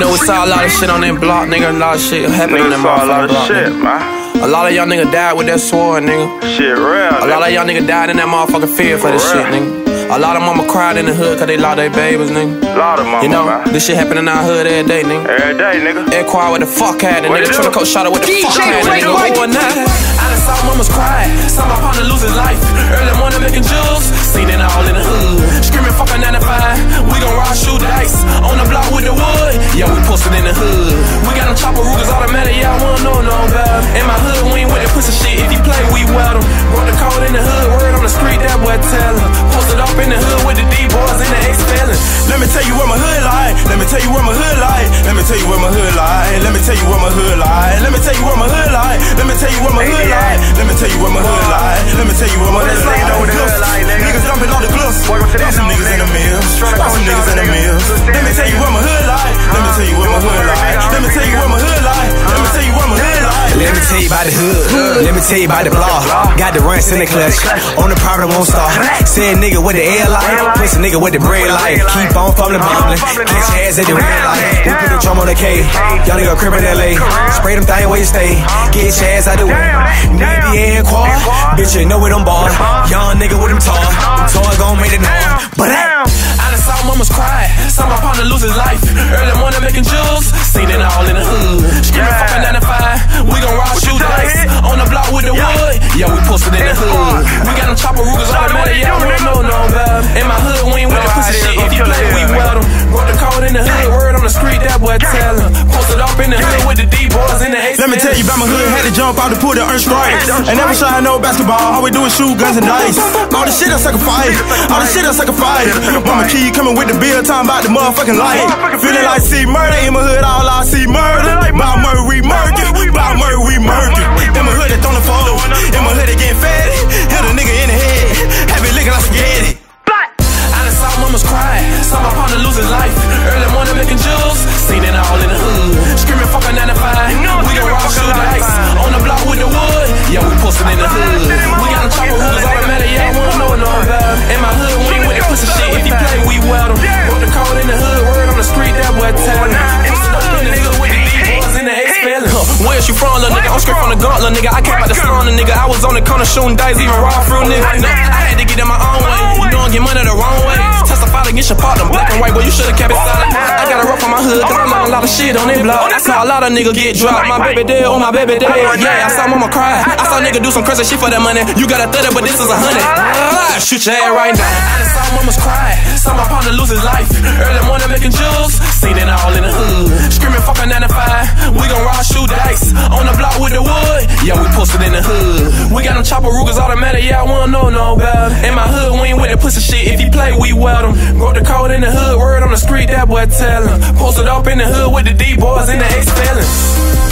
know, we saw a lot of shit on that block, nigga. A lot of shit happening on that Niggas saw a lot of block. shit, nigga. man. A lot of y'all niggas died with that sword, nigga. Shit real. A lot of y'all niggas died in that motherfucking field for this For shit, nigga. A lot of mama cried in the hood cause they lost their babies, nigga. A lot of mama, You know, man. this shit happen in our hood every day, nigga. Every day, nigga. Air quiet with the fuck at it, nigga. it do? Tryna shot it with the DJ fuck at it, nigga. Mike. One night, I done saw mamas cry. Saw my partner lose his life. Early morning Yeah, in the hood. We got them chopper Rugers automatic. Yeah, I wanna know no better. In my hood, we ain't with that pussy shit. If you play, Let me tell you where my hood lie. Let me tell you where my hood lie. Let me tell you where my hood Let me know lie. where the hood lie, nigga. Niggas dumping all the gloves. Welcome Got some niggas in the nigga. mills. Got some niggas in the down, mills. Let me tell you where my hood lie. Let me tell you where my hood lie. Let me tell you where my hood lie. Let me tell you where my hood lie. Let me tell you about the hood. Let me tell you about the block. Got the runs in the clutch. On the private won't start. Say a nigga with the air light. Push a nigga with the bread light. Keep on fumbling, bumbling. Catch your ass at the red light. The on the K. Y'all nigga crib in LA. Spray them thing where you stay. Get your ass out the way. Navy and quad. Bitch, you know where them bars. Young nigga with them tall. Them tall gon' make it known. But that. I done saw mamas cry, saw my partner lose his life. Early morning making jewels, seen it all in the hood. Screaming fucking 95, we gon' ride, shoot you Let me tell you about my hood, had to jump out to pull the earn stripes. And never shot no basketball, all we do is shoot guns and dice. All the shit I sacrifice, all the shit I sacrifice. Mama key coming with the bill, talking about the motherfucking light. Feeling like see murder in my Where's you from, little nigga? I'm straight from the gauntlet, nigga. I came out the slum, nigga. I was on the corner shooting dice, even raw fruit, nigga. I had to get in my own way. You know, I'm getting money the wrong way. Testify against your partner, black and white, boy, you should've kept it silent. I got a rough on my hood, cause I'm on a lot of shit on that block. I saw a lot of niggas get dropped. My baby dead, oh my baby dead. Yeah, I saw mama cry. I saw nigga do some crazy shit for that money. You got a 30, but this is a hundred. Shoot your head right now. I done saw mamas cry. Saw my partner lose his life. Early morning the wood. Yeah, we posted in the hood. We got them chopper Rugers automatic. Yeah, I wanna know no better. In my hood, we ain't with that pussy shit. If you play, we weld 'em. Broke the code in the hood. Word on the street, that boy tell 'em. Posted up in the hood with the D-boys and the ex-felons.